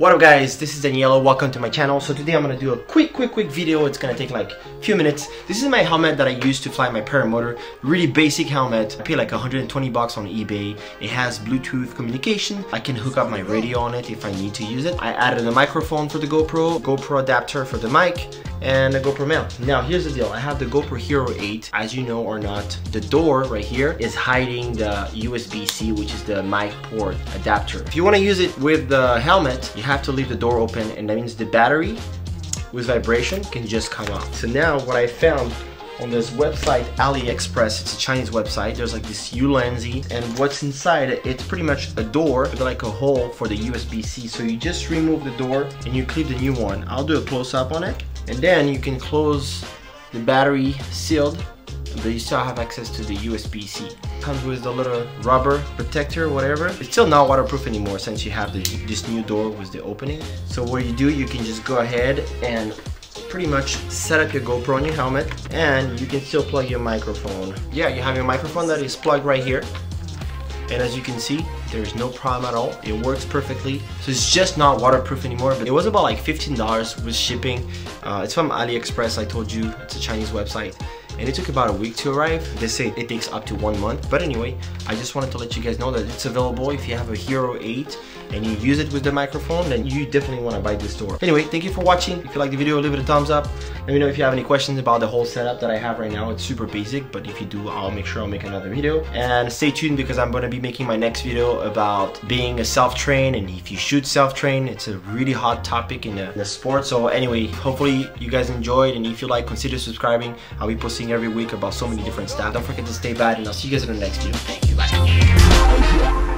What up guys, this is Danielo, welcome to my channel. So today I'm gonna do a quick, quick, quick video. It's gonna take like a few minutes. This is my helmet that I use to fly my paramotor. Really basic helmet. I paid like 120 bucks on eBay. It has Bluetooth communication. I can hook up my radio on it if I need to use it. I added a microphone for the GoPro, GoPro adapter for the mic, and a GoPro mount. Now here's the deal, I have the GoPro Hero 8. As you know or not, the door right here is hiding the USB-C, which is the mic port adapter. If you wanna use it with the helmet, you have to leave the door open and that means the battery with vibration can just come out. So now what I found on this website AliExpress it's a Chinese website there's like this Ulanzi and what's inside it it's pretty much a door like a hole for the USB-C so you just remove the door and you clip the new one I'll do a close-up on it and then you can close the battery sealed but you still have access to the USB-C. Comes with a little rubber protector, whatever. It's still not waterproof anymore since you have the, this new door with the opening. So what you do, you can just go ahead and pretty much set up your GoPro on your helmet and you can still plug your microphone. Yeah, you have your microphone that is plugged right here. And as you can see, there's no problem at all. It works perfectly. So it's just not waterproof anymore. But it was about like $15 with shipping. Uh, it's from AliExpress, I told you. It's a Chinese website and it took about a week to arrive. They say it takes up to one month. But anyway, I just wanted to let you guys know that it's available if you have a Hero 8 and you use it with the microphone, then you definitely want to buy this door. Anyway, thank you for watching. If you like the video, leave it a thumbs up. Let me know if you have any questions about the whole setup that I have right now. It's super basic, but if you do, I'll make sure I'll make another video. And stay tuned because I'm going to be making my next video about being a self-train and if you should self-train. It's a really hot topic in the, in the sport. So anyway, hopefully you guys enjoyed and if you like, consider subscribing. I'll be posting every week about so many different stuff. Don't forget to stay bad and I'll see you guys in the next video. Thank you, bye.